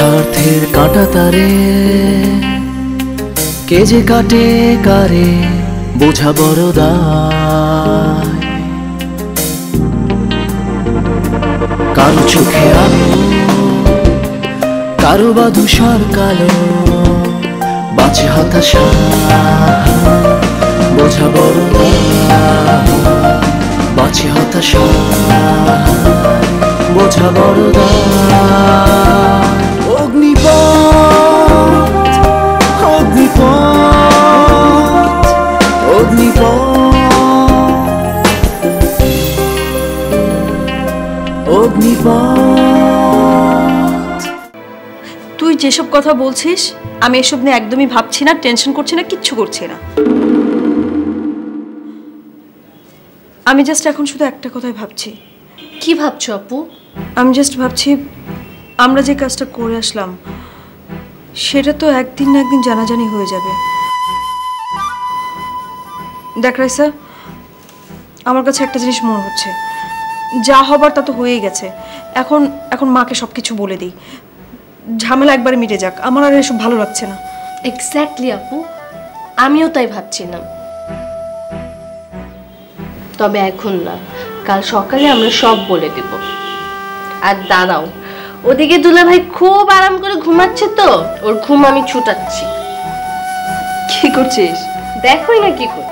স্বার্থের কাঁটা তারে। কে যে কাটে, কারে বোঝা বড় কারও চোখে আলো, কারও বা ধূসর কালো বাঁচে হতাশা, বোঝা বড় বাঁচে হতাশা, বোঝা বড় দায়। অগ্নিপথ অগ্নিপথ অগ্নিপথ। অগ্নিপথ তুই যেসব কথা বলছিস আমি এসব নিয়ে একদমই ভাবছি না টেনশন করছি না কিচ্ছু করছি না। আমি জাস্ট এখন শুধু একটা কথাই ভাবছি। কি ভাবছ আপু? আমি জাস্ট ভাবছি আমরা যে কাজটা করে আসলাম সেটা তো একদিন না একদিন জানাজানি হয়ে যাবে। দেখ রাইসা, আমার কাছে একটা জিনিস মনে হচ্ছে। যা হবার তা তো হয়েই গেছে। এখন এখন মাকে সব কিছু বলে দিই। ঝামেলা একবারে মিটে যাক। আমার আর এসব ভালো লাগছে না। এক্স্যাক্টলি আপু। আমিও তাই ভাবছিলাম। তবে এখন না। কাল সকালে আমরা সব বলে দেব। আর দাঁড়াও। ওদিকে দুলা ভাই খুব আরাম করে ঘুমাচ্ছে তো ওর ঘুম আমি ছুটাচ্ছি। কি করছিস? দেখোই না কি করি।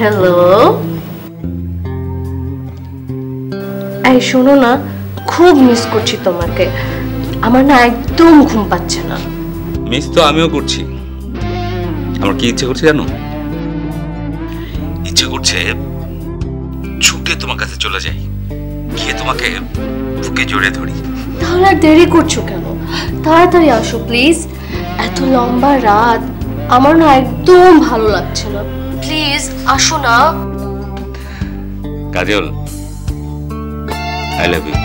হ্যালো। এই শোনো না খুব মিস করছি তোমাকে। আমার না একদম ঘুম পাচ্ছে না। মিস তো আমিও করছি। আমার কি ইচ্ছে করছে জানো? ইচ্ছে করছে ছুটে তোমার কাছে চলে যাই। গিয়ে তোমাকে বুকে জড়িয়ে ধরি। তাহলে আর দেরি করছ কেন? তাড়াতাড়ি আসো প্লিজ এত লম্বা রাত আমার না একদম ভালো লাগছে না। প্লিজ আসো না। কাজল আই লাভ ইউ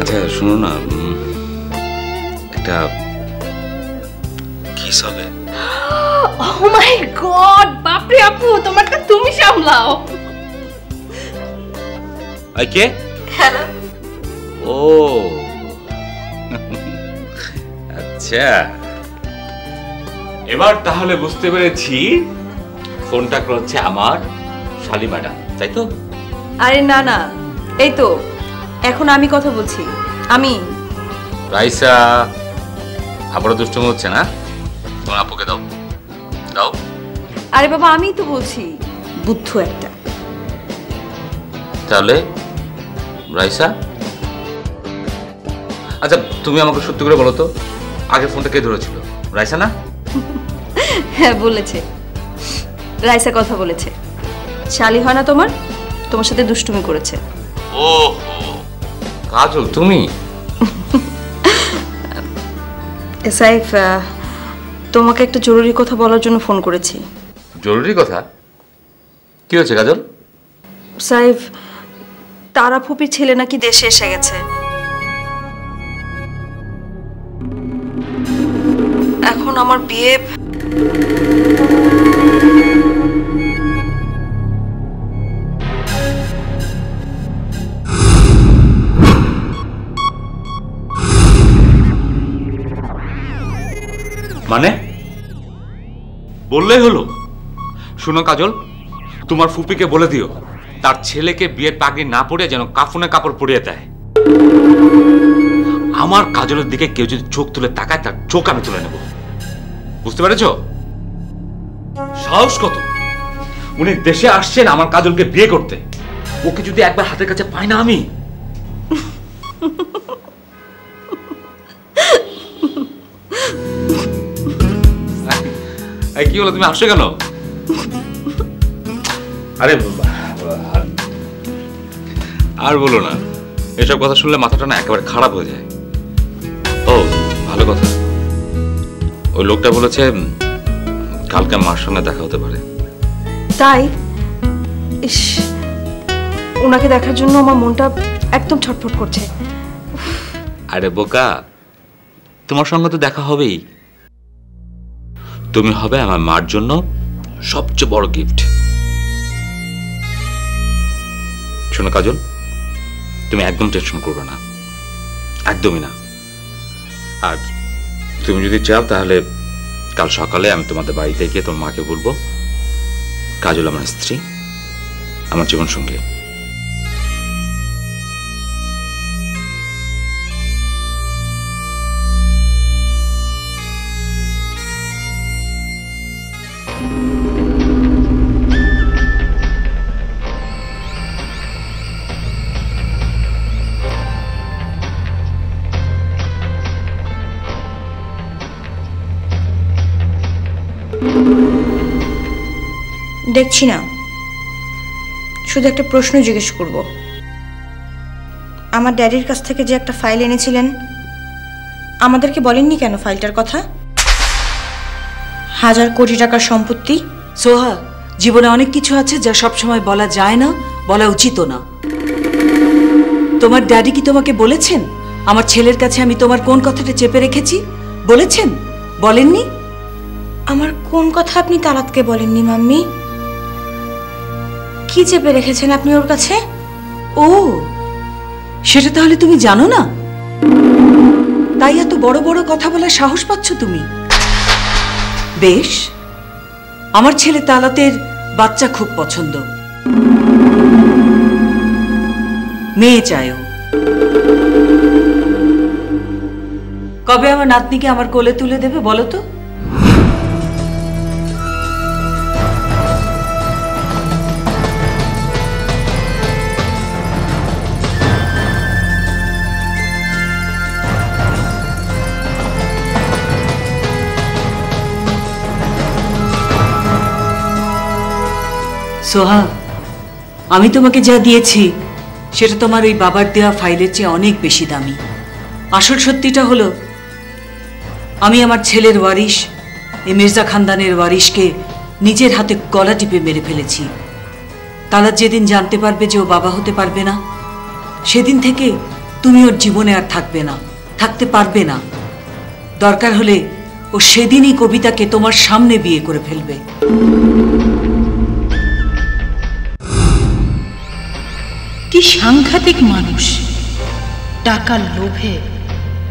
আচ্ছা শুনো না একটা কিস হবে। ও মাই গড বাপরে আপু তোমারটা তুমি সামলাও। আই কে? ও। আচ্ছা। এবার তাহলে বুঝতে পেরেছি ফোনটা করছে আমার শালি ম্যাডাম তাই তো? আরে না না এই তো এখন আমি কথা বলছি আমি। রাইসা আবারও দুষ্টুমি হচ্ছে না? তোমার আপুকে দাও দাও। আরে বাবা আমিই তো বলছি বুদ্ধ একটা। তাহলে রাইসা? আচ্ছা তুমি আমাকে সত্যি করে বলো তো আগে ফোনটা কে ধরেছিল? রাইসা না? হ্যাঁ বলেছে। রাইসা কথা বলেছে। শালি হয় না তোমার? তোমার সাথে দুষ্টুমি করেছে। ও কাজল তুমি? সাইফ তোমাকে একটা জরুরি কথা বলার জন্য ফোন করেছি। জরুরি কথা? কি হয়েছে কাজল? সাইফ তারা ফুপির ছেলে নাকি দেশে এসে গেছে। এখন আমার বিয়ে। মানে? বললেই হলো। শুনো কাজল, তোমার ফুপিকে বলে দিও, তার ছেলেকে বিয়ের পাগড়ি না পরিয়ে যেন কাফুনে কাপড় পরিয়ে দেয়। আমার কাজলের দিকে কেউ যদি চোখ তুলে তাকায়, তার চোখ আমি তুলে নেব। বুঝতে পেরেছ? সাহস কত? উনি দেশে আসছেন আমার কাজলকে বিয়ে করতে। ওকে যদি একবার হাতের কাছে পাই না আমি। কি হলো? তুমি আসছো কেন? আরে, আর বলো না। এসব কথা শুনলে মাথাটা না একেবারে খারাপ হয়ে যায়। ও, ভালো কথা। ওই লোকটা বলেছে কালকে মার সঙ্গে দেখা হতে পারে। তাই? ইস ওনাকে দেখার জন্য আমার মনটা একদম ছটফট করছে। আরে বোকা তোমার সঙ্গে তো দেখা হবেই। তুমি হবে আমার মার জন্য সবচেয়ে বড় গিফট শোনো কাজল তুমি একদম টেনশন করবে না। একদমই না। আর তুমি যদি চাও তাহলে কাল সকালে আমি তোমাদের বাড়িতে গিয়ে তোমার মাকে বলব, কাজল আমার স্ত্রী, আমার জীবন সঙ্গী। দেখছি না। শুধু একটা প্রশ্ন জিজ্ঞেস করব। আমার ড্যাডির কাছ থেকে যে একটা ফাইল এনেছিলেন আমাদেরকে বলেননি কেন ফাইলটার কথা? হাজার কোটি টাকার সম্পত্তি। সোহা জীবনে অনেক কিছু আছে যা সবসময় বলা যায় না বলা উচিতও না। তোমার ড্যাডি কি তোমাকে বলেছেন? আমার ছেলের কাছে আমি তোমার কোন কথাটা চেপে রেখেছি? বলেছেন? বলেননি? আমার কোন কথা আপনি তালাতকে বলেননি মাম্মি? কি চেপে রেখেছেন আপনি ওর কাছে? ও, সেটা তাহলে তুমি জানো না? তাই এত বড় বড় কথা বলার সাহস পাচ্ছ তুমি? বেশ, আমার ছেলে তালাতের বাচ্চা খুব পছন্দ। মেয়ে চায়ও কবে আমার নাতনিকে আমার কোলে তুলে দেবে বলো তো? সোহা, আমি তোমাকে যা দিয়েছি, সেটা তোমার ওই বাবার দেওয়া ফাইলের চেয়ে অনেক বেশি দামি। আসল সত্যিটা হলো, আমি আমার ছেলের ওয়ারিশ এ মির্জা খানদানের ওয়ারিশকে নিজের হাতে গলা টিপে মেরে ফেলেছি। তারা যেদিন জানতে পারবে যে ও বাবা হতে পারবে না, সেদিন থেকে তুমি ওর জীবনে আর থাকবে না, থাকতে পারবে না। দরকার হলে ও সেদিনই কবিতাকে তোমার সামনে বিয়ে করে ফেলবে। কি সাংঘাতিক মানুষ। টাকার লোভে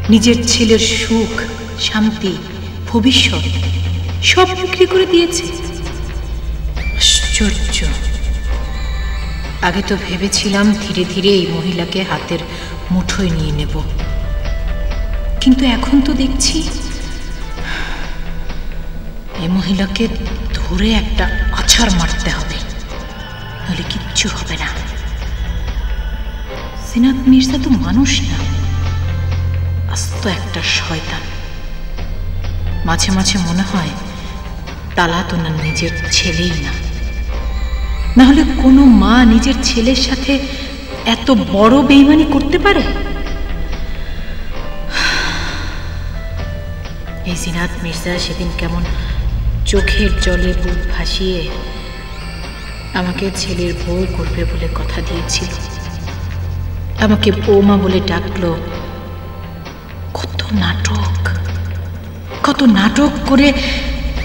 নিজের ছেলের সুখ, শান্তি, ভবিষ্যৎ সব বিক্রি করে দিয়েছে। আশ্চর্য। আগে তো ভেবেছিলাম ধীরে ধীরে এই মহিলাকে হাতের মুঠোয় নিয়ে নেব। কিন্তু এখন তো দেখছি এই মহিলাকে ধরে একটা আছাড় মারতে হবে। নইলে কিচ্ছু হবে না। সিনাত মির্জা তো মানুষ না। আস্ত একটা শয়তান। মাঝে মাঝে মনে হয়, তালা তো না নিজের ছেলেই না। না হলে কোনো মা নিজের ছেলের সাথে এত বড় বেইমানি করতে পারে? এই জিনাত মির্জা সেদিন কেমন চোখের জলে বুক ভাসিয়ে আমাকে ছেলের বউ করবে বলে কথা দিয়েছিল। আমাকে বৌমা বলে ডাকলো। কত নাটক কত নাটক করে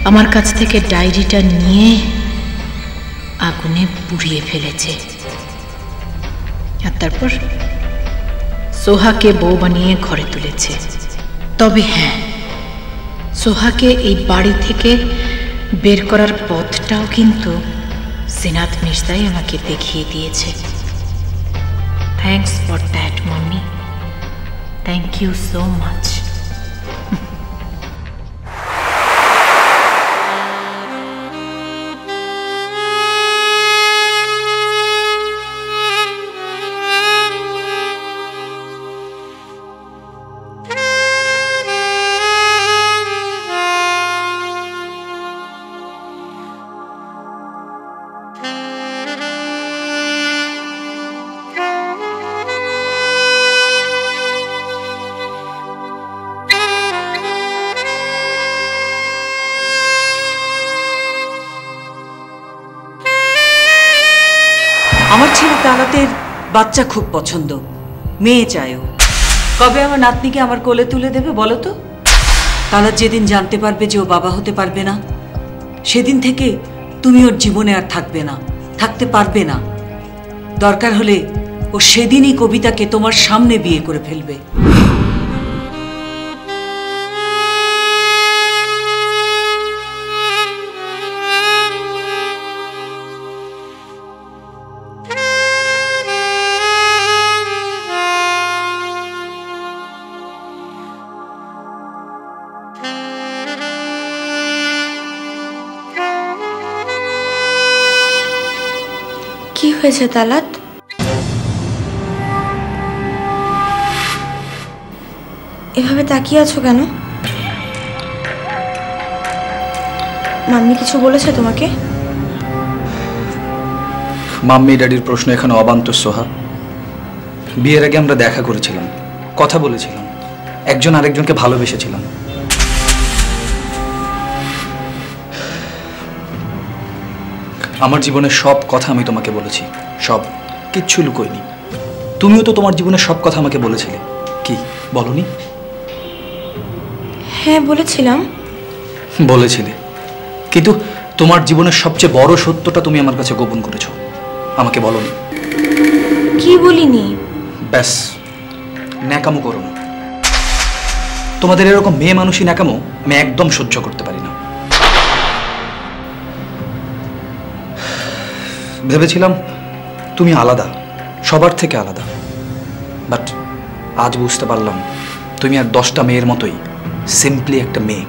আমার কাছ থেকে ডায়েরিটা নিয়ে আগুনে পুড়িয়ে ফেলেছে। আর তারপর সোহাকে বউ বানিয়ে ঘরে তুলেছে। তবে হ্যাঁ সোহাকে এই বাড়ি থেকে বের করার পথটাও কিন্তু সিনাত মির্জাই আমাকে দেখিয়ে দিয়েছে। Thanks for that, mommy. Thank you so much. বাচ্চা খুব পছন্দ। মেয়ে চায়ও কবে আমার নাতনিকে আমার কোলে তুলে দেবে বলো তো? তারা যেদিন জানতে পারবে যে ও বাবা হতে পারবে না, সেদিন থেকে তুমি ওর জীবনে আর থাকবে না, থাকতে পারবে না। দরকার হলে ও সেদিনই কবিতাকে তোমার সামনে বিয়ে করে ফেলবে। হয়েছে তালাত? এভাবে তাকিয়ে আছো কেন? মাম্মি কিছু বলেছে তোমাকে? মাম্মি ড্যাডির প্রশ্ন এখানে অবান্তর সোহা। বিয়ের আগে আমরা দেখা করেছিলাম, কথা বলেছিলাম। একজন আরেকজনকে ভালোবেসেছিলাম। আমার জীবনের সব কথা আমি তোমাকে বলেছি। সব। কিচ্ছু লুকোয়নি। তুমিও তো তোমার জীবনের সব কথা আমাকে বলেছিলে। কি? বলনি? হ্যাঁ বলেছিলাম। বলেছিলে। কিন্তু তোমার জীবনের সবচেয়ে বড় সত্যটা তুমি আমার কাছে গোপন করেছ। আমাকে বলনি। কি বলিনি? ব্যাস। ন্যাকামো করো না। তোমাদের এরকম মেয়ে মানুষই ন্যাকামো আমি একদম সহ্য করতে পারি না। ভেবেছিলাম তুমি আলাদা সবার থেকে আলাদা। বাট আজ বুঝতে পারলাম তুমি আর দশটা মেয়ের মতোই সিম্পলি একটা মেয়ে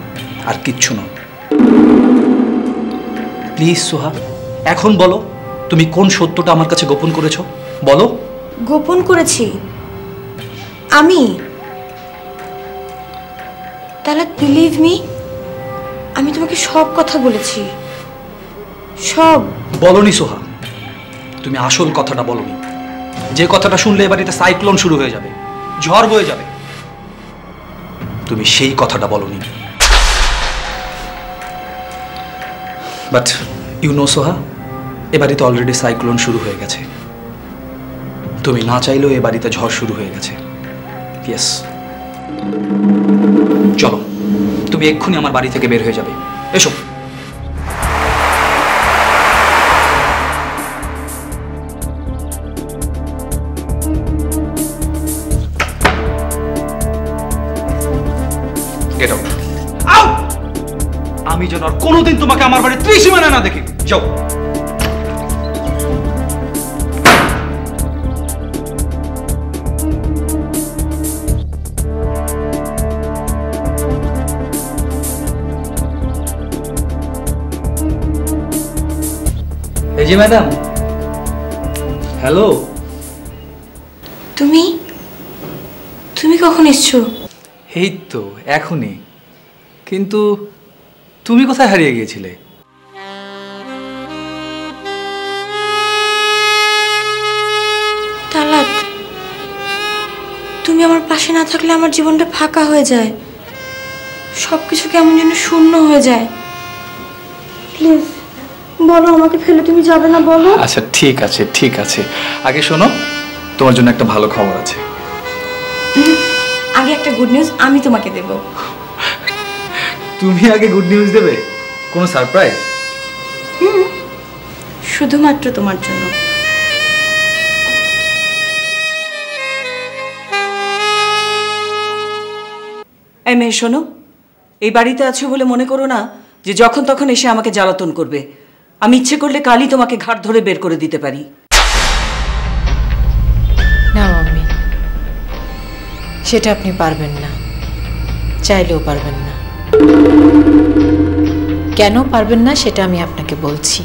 আর কিচ্ছু নয়। প্লিজ সোহা এখন বলো তুমি কোন সত্যটা আমার কাছে গোপন করেছ? বলো। গোপন করেছি। আমি? তাহলে বিলিভ মি আমি তোমাকে সব কথা বলেছি। সব। বলনি সোহা। তুমি আসল কথাটা বলনি। যে কথাটা শুনলে এবার এটা সাইক্লোন শুরু হয়ে যাবে, ঝড় হয়ে যাবে। তুমি সেই কথাটা বলনি। বাট ইউ নো সোহা এ বাড়িতে অলরেডি সাইক্লোন শুরু হয়ে গেছে। তুমি না চাইলেও এ বাড়িতে ঝড় শুরু হয়ে গেছে। ইয়েস চলো, তুমি এক্ষুনি আমার বাড়ি থেকে বের হয়ে যাবে। এসো। Get out. আউট আমি যেন আর কোনোদিন তোমাকে আমার বাড়ি ত্রিসীমানা না দেখি। যাও। যে ম্যাডাম। হ্যালো? তুমি? তুমি কখন এসছো? এই তো এখনই। কিন্তু তুমি কোথায় হারিয়ে গিয়েছিলে? তালাত তুমি আমার পাশে না থাকলে আমার জীবনটা ফাঁকা হয়ে যায়। সব কিছু কেমন যেন শূন্য হয়ে যায়। প্লিজ বলো আমাকে ফেলে তুমি যাবে না বলো। আচ্ছা ঠিক আছে ঠিক আছে। আগে শোনো তোমার জন্য একটা ভালো খবর আছে। একটা গুড নিউজ আমি তোমাকে দেব। তুমি আগে গুড নিউজ দেবে? কোনো সারপ্রাইজ শুধুমাত্র তোমার জন্য। এই মেয়ে শোনো এই বাড়িতে আছো বলে মনে করো না যে যখন তখন এসে আমাকে জ্বালাতন করবে। আমি ইচ্ছে করলে কালই তোমাকে ঘাট ধরে বের করে দিতে পারি। সেটা আপনি পারবেন না। চাইলেও পারবেন না। কেন পারবেন না সেটা আমি আপনাকে বলছি।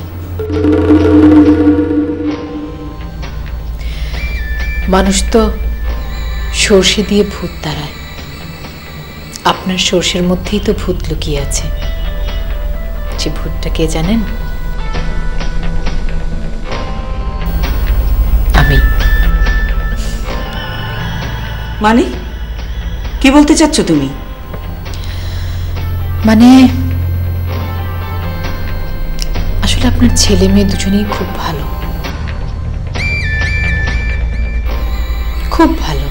মানুষ তো সর্ষে দিয়ে ভূত তাড়ায়। আপনার সর্ষের মধ্যেই তো ভূত লুকিয়ে আছে। যে ভূতটা কে জানেন? আমি। মানে কি বলতে চাচ্ছ তুমি? মানে আসলে আপনার ছেলে মেয়ে দুজনেই খুব ভালো। খুব ভালো।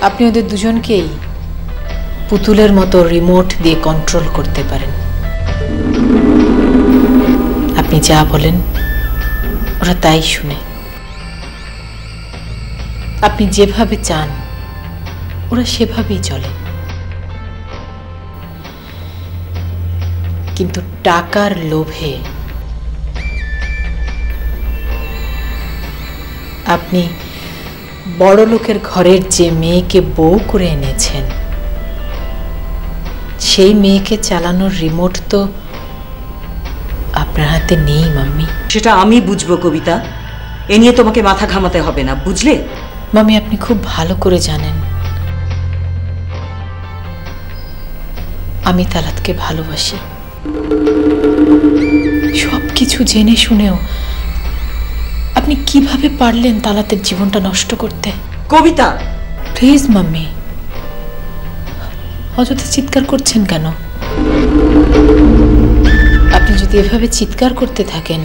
আপনি ওদের দুজনকেই পুতুলের মতো রিমোট দিয়ে কন্ট্রোল করতে পারেন। আপনি যা বলেন, ওরা তাই শুনে। আপনি যেভাবে চান ওরা সেভাবেই চলে। কিন্তু টাকার লোভে আপনি বড় লোকের ঘরের যে মেয়েকে বউ করে এনেছেন সেই মেয়েকে চালানোর রিমোট তো আপনার হাতে নেই মাম্মি। সেটা আমি বুঝব কবিতা। এ নিয়ে তোমাকে মাথা ঘামাতে হবে না বুঝলে? মামি আপনি খুব ভালো করে জানেন। আমি তালাতকে ভালোবাসি। সব কিছু জেনে শুনেও আপনি কীভাবে পারলেন তালাতের জীবনটা নষ্ট করতে? কবিতা! Please mummy. অযথা চিৎকার করছেন কেন? আপনি যদি এভাবে চিৎকার করতে থাকেন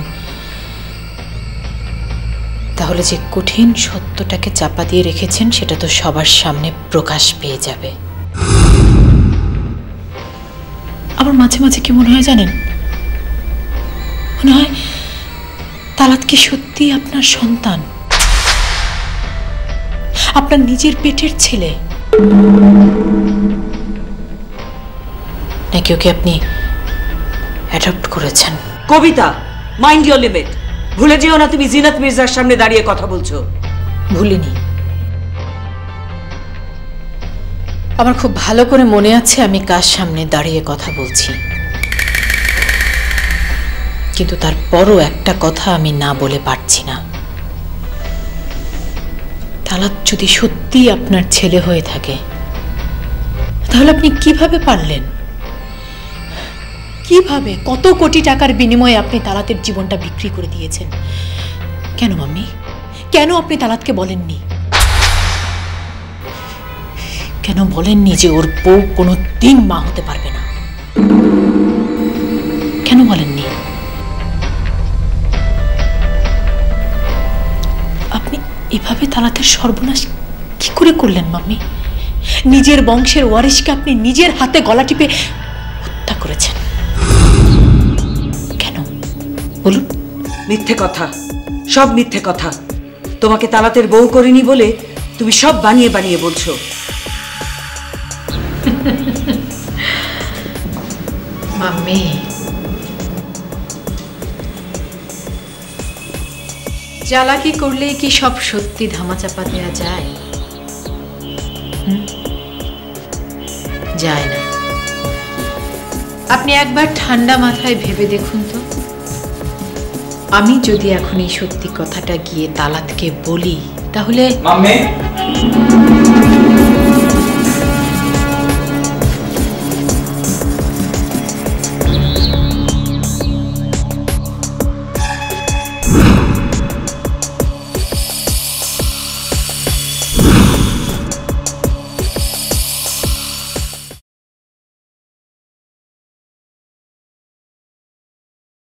তাহলে যে কঠিন সত্যটাকে চাপা দিয়ে রেখেছেন সেটা তো সবার সামনে প্রকাশ পেয়ে যাবে। আমার মাঝে মাঝে কি মনে হয় জানেন? মনে হয় তালাত কি সত্যি আপনার সন্তান? আপনার নিজের পেটের ছেলে? নাকি ওকে আপনি অ্যাডপ্ট করেছেন? কবিতা মাইন্ড ইউর লিমিট ভুলে যেও না তুমি জিনাত মির্জার সামনে দাঁড়িয়ে কথা বলছো। ভুলিনি। আমার খুব ভালো করে মনে আছে আমি কার সামনে দাঁড়িয়ে কথা বলছি। কিন্তু তারপরও একটা কথা আমি না বলে পারছি না। তালাত যদি সত্যি আপনার ছেলে হয়ে থাকে, তাহলে আপনি কীভাবে পারলেন? কীভাবে, কত কোটি টাকার বিনিময়ে আপনি তালাতের জীবনটা বিক্রি করে দিয়েছেন? কেন, মাম্মি? কেন আপনি তালাতকে বলেননি? কেন বলেননি যে ওর বউ কোনো দিন মা হতে পারবে না? কেন বলেননি আপনি এভাবে তালাতের সর্বনাশ কি করে করলেন, মাম্মি? নিজের বংশের ওয়ারিশকে আপনি নিজের হাতে গলা টিপে হত্যা করেছেন। কেন? বলুন। মিথ্যে কথা, সব মিথ্যে কথা। তোমাকে তালাতের বউ করিনি বলে তুমি সব বানিয়ে বানিয়ে বলছো। মাম্মি চালাকি করলেই কি সব সত্যি ধামাচাপা দেওয়া যায়? যায় না। আপনি একবার ঠান্ডা মাথায় ভেবে দেখুন তো। আমি যদি এখন এই সত্যি কথাটা গিয়ে তালাতকে বলি, তাহলে